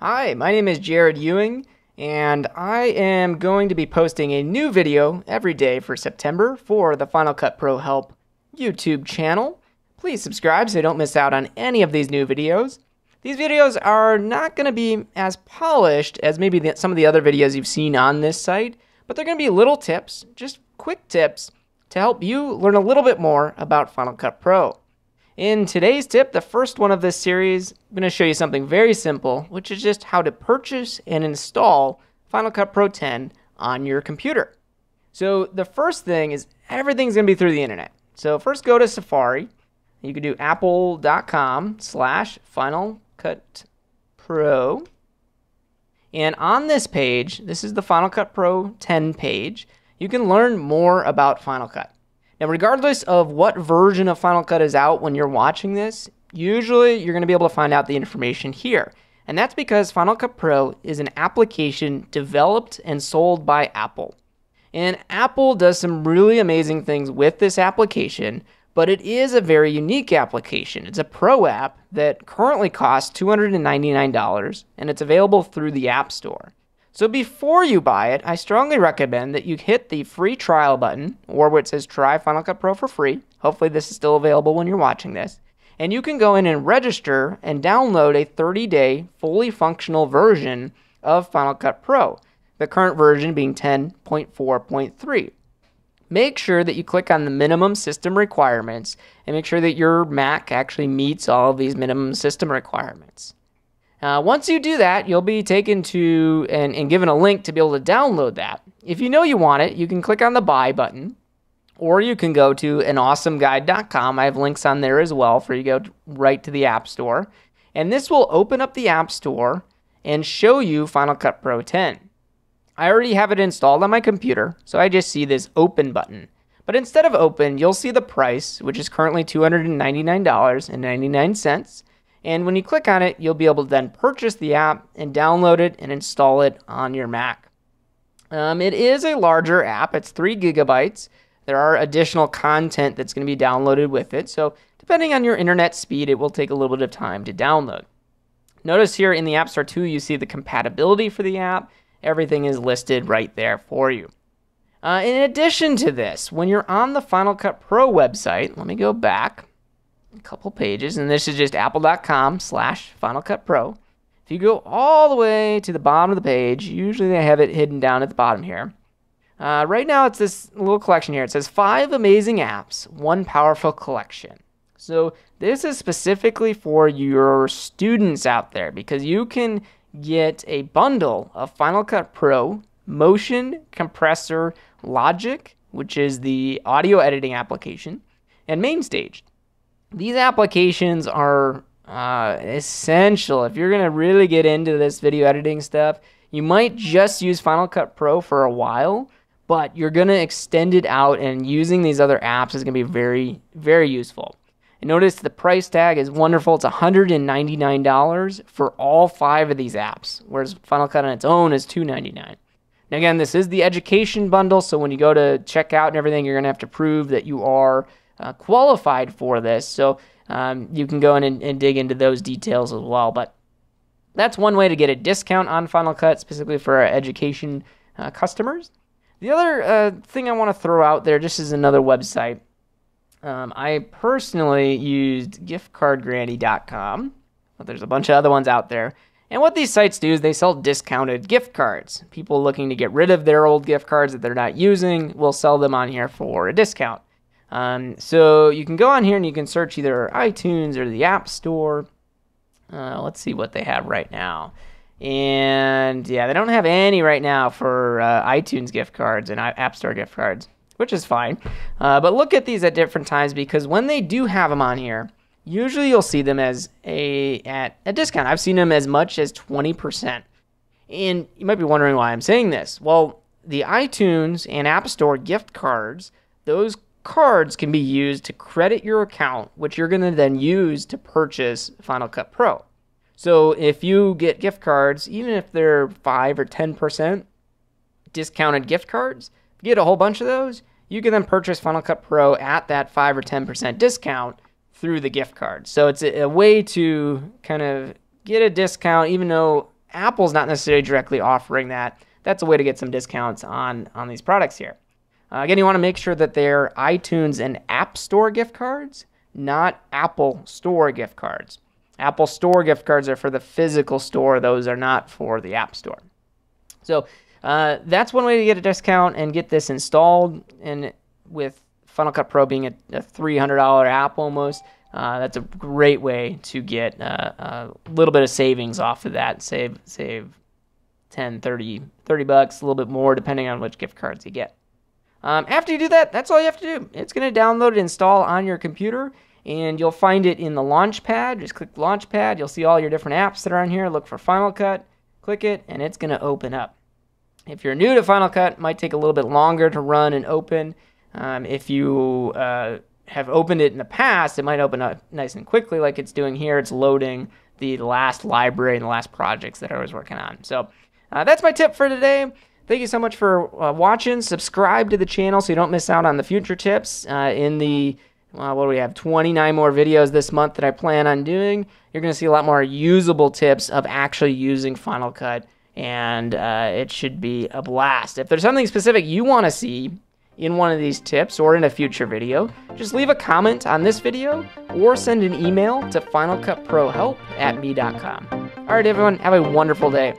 Hi, my name is Jared Ewing, and I am going to be posting a new video every day for September for the Final Cut Pro Help YouTube channel. Please subscribe so you don't miss out on any of these new videos. These videos are not going to be as polished as maybe the, some of the other videos you've seen on this site, but they're going to be little tips, just quick tips to help you learn a little bit more about Final Cut Pro. In today's tip, the first one of this series, I'm going to show you something very simple, which is just how to purchase and install Final Cut Pro 10 on your computer. So the first thing is everything's going to be through the internet. So first go to Safari. You can do apple.com slash Final Cut Pro. And on this page, this is the Final Cut Pro 10 page, you can learn more about Final Cut. Now, regardless of what version of Final Cut is out when you're watching this, usually you're going to be able to find out the information here. And that's because Final Cut Pro is an application developed and sold by Apple. And Apple does some really amazing things with this application, but it is a very unique application. It's a pro app that currently costs $299 and it's available through the App Store. So before you buy it, I strongly recommend that you hit the free trial button or where it says try Final Cut Pro for free. Hopefully this is still available when you're watching this. And you can go in and register and download a 30-day fully functional version of Final Cut Pro. The current version being 10.4.3. Make sure that you click on the minimum system requirements and make sure that your Mac actually meets all of these minimum system requirements. Uh, once you do that, you'll be taken to and, and given a link to be able to download that. If you know you want it, you can click on the buy button, or you can go to anawesomeguide.com. I have links on there as well for you to go right to the App Store. And this will open up the App Store and show you Final Cut Pro 10. I already have it installed on my computer, so I just see this open button. But instead of open, you'll see the price, which is currently $299.99. And when you click on it, you'll be able to then purchase the app and download it and install it on your Mac. Um, it is a larger app, it's three gigabytes. There are additional content that's going to be downloaded with it. So, depending on your internet speed, it will take a little bit of time to download. Notice here in the App Store too, you see the compatibility for the app. Everything is listed right there for you. Uh, in addition to this, when you're on the Final Cut Pro website, let me go back couple pages, and this is just apple.com slash Final Cut Pro. If you go all the way to the bottom of the page, usually they have it hidden down at the bottom here. Uh, right now, it's this little collection here. It says five amazing apps, one powerful collection. So this is specifically for your students out there because you can get a bundle of Final Cut Pro, Motion, Compressor, Logic, which is the audio editing application, and MainStage these applications are uh, essential. If you're going to really get into this video editing stuff, you might just use Final Cut Pro for a while, but you're going to extend it out, and using these other apps is going to be very, very useful. And notice the price tag is wonderful. It's $199 for all five of these apps, whereas Final Cut on its own is 299. Now, again, this is the education bundle, so when you go to checkout and everything, you're going to have to prove that you are uh, qualified for this. So um, you can go in and, and, dig into those details as well. But that's one way to get a discount on Final Cut, specifically for our education uh, customers. The other uh, thing I want to throw out there, just as another website, um, I personally used giftcardgranny.com, but there's a bunch of other ones out there. And what these sites do is they sell discounted gift cards. People looking to get rid of their old gift cards that they're not using will sell them on here for a discount. Um, so you can go on here and you can search either iTunes or the App Store. Uh, let's see what they have right now. And yeah, they don't have any right now for uh, iTunes gift cards and App Store gift cards, which is fine. Uh, but look at these at different times because when they do have them on here, usually you'll see them as a at a discount. I've seen them as much as 20%. And you might be wondering why I'm saying this. Well, the iTunes and App Store gift cards, those cards can be used to credit your account, which you're going to then use to purchase Final Cut Pro. So if you get gift cards, even if they're 5 or 10% discounted gift cards, if you get a whole bunch of those, you can then purchase Final Cut Pro at that 5 or 10% discount through the gift card. So it's a, a way to kind of get a discount, even though Apple's not necessarily directly offering that. That's a way to get some discounts on on these products here. Uh, again, you want to make sure that they're iTunes and App Store gift cards, not Apple Store gift cards. Apple Store gift cards are for the physical store; those are not for the App Store. So uh, that's one way to get a discount and get this installed. And with Final Cut Pro being a, a $300 app almost, uh, that's a great way to get uh, a little bit of savings off of that. Save save 10, 30, 30 bucks, a little bit more depending on which gift cards you get. Um, after you do that, that's all you have to do. It's going to download and install on your computer, and you'll find it in the Launchpad. Just click Launchpad. You'll see all your different apps that are on here. Look for Final Cut, click it, and it's going to open up. If you're new to Final Cut, it might take a little bit longer to run and open. Um, if you uh, have opened it in the past, it might open up nice and quickly, like it's doing here. It's loading the last library and the last projects that I was working on. So uh, that's my tip for today. Thank you so much for uh, watching. Subscribe to the channel so you don't miss out on the future tips. Uh, in the uh, what do we have? 29 more videos this month that I plan on doing. You're going to see a lot more usable tips of actually using Final Cut, and uh, it should be a blast. If there's something specific you want to see in one of these tips or in a future video, just leave a comment on this video or send an email to finalcutprohelp at me.com. All right, everyone, have a wonderful day.